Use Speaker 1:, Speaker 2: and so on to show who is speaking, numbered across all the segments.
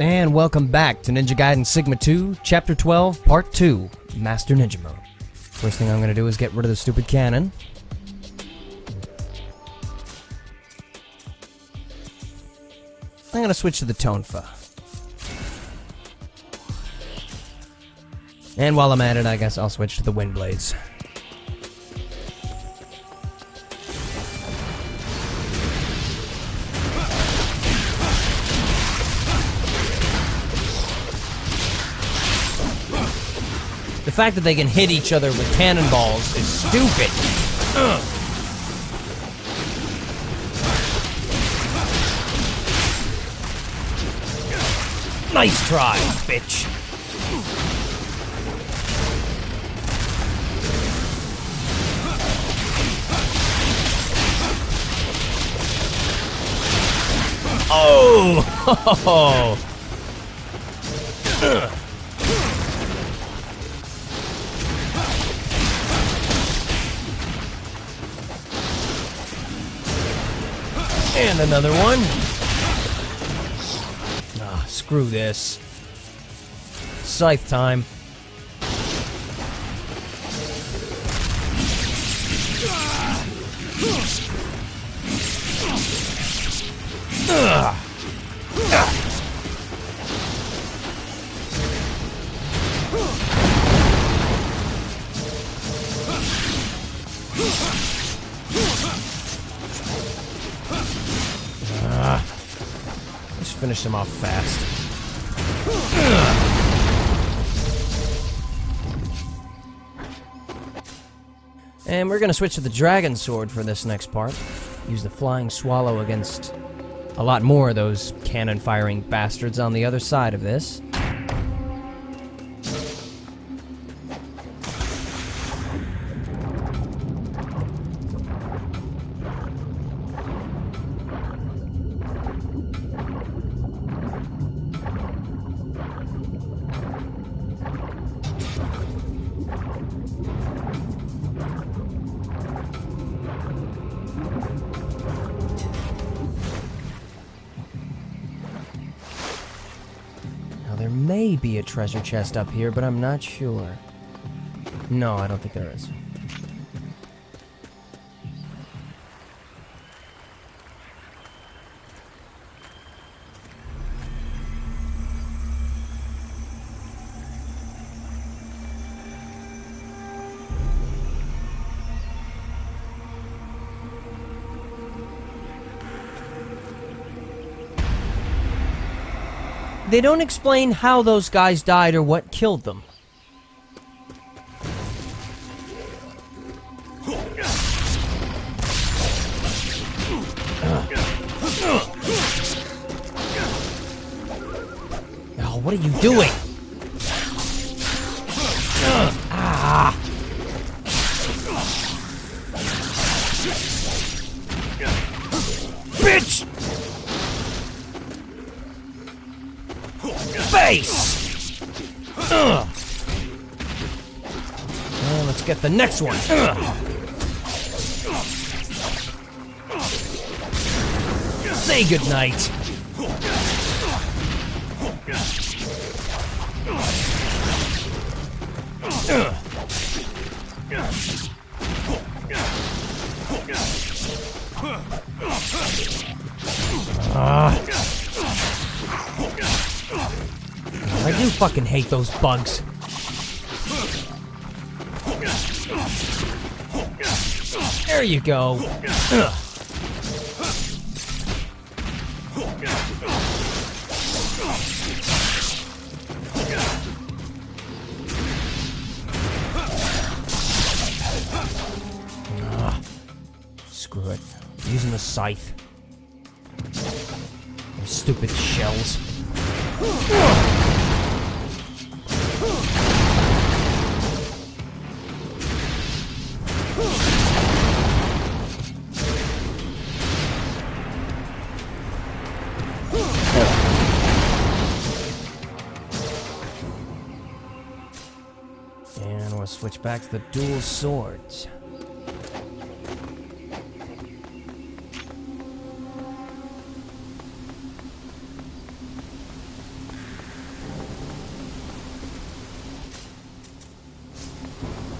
Speaker 1: And welcome back to Ninja Gaiden Sigma 2, Chapter 12, Part 2, Master Ninja Mode. First thing I'm gonna do is get rid of the stupid cannon. I'm gonna switch to the Tonfa. And while I'm at it, I guess I'll switch to the Wind Blades. Fact that they can hit each other with cannonballs is stupid. Ugh. Nice try, bitch. Oh! And another one. Ah, screw this. Scythe time. Ugh. Let's finish him off fast. And we're gonna switch to the Dragon Sword for this next part. Use the Flying Swallow against a lot more of those cannon firing bastards on the other side of this. There may be a treasure chest up here, but I'm not sure. No, I don't think there is. They don't explain how those guys died or what killed them. Oh, what are you doing? Face! Ugh. Well, let's get the next one. Ugh. Say goodnight. Ugh. Do fucking hate those bugs. There you go. Ugh. Ah. Screw it. I'm using the scythe. Those stupid shells. And switch back to the dual swords.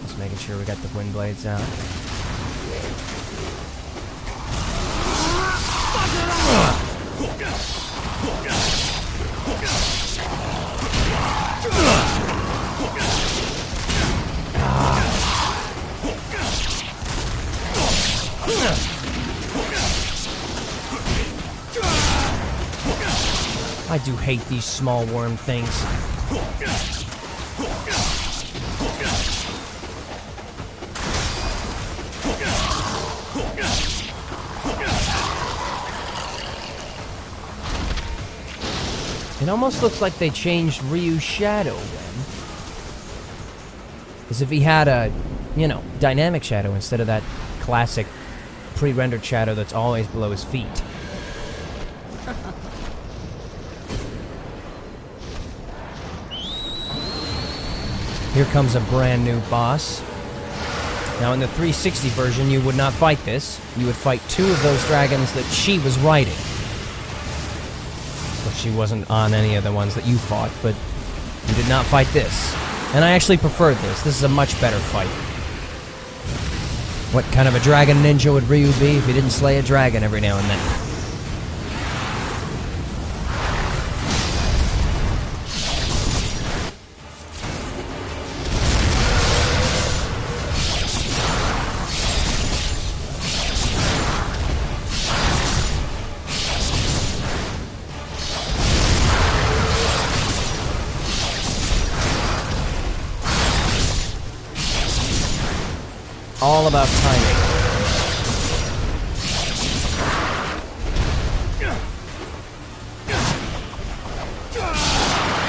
Speaker 1: Just making sure we got the wind blades out. I do hate these small worm things. It almost looks like they changed Ryu's shadow then. As if he had a, you know, dynamic shadow instead of that classic pre-rendered shadow that's always below his feet. Here comes a brand new boss. Now, in the 360 version, you would not fight this. You would fight two of those dragons that she was riding. Well, she wasn't on any of the ones that you fought, but you did not fight this. And I actually preferred this. This is a much better fight. What kind of a dragon ninja would Ryu be if he didn't slay a dragon every now and then? All about timing.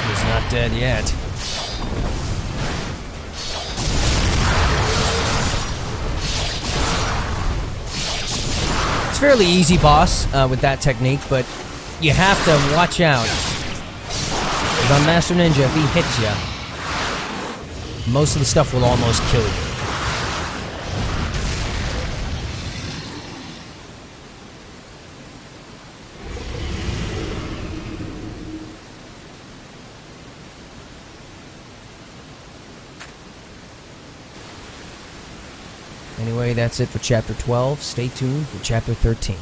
Speaker 1: He's not dead yet. It's fairly easy, boss, uh, with that technique, but you have to watch out. Because Master Ninja, if he hits you, most of the stuff will almost kill you. Anyway, that's it for Chapter 12. Stay tuned for Chapter 13.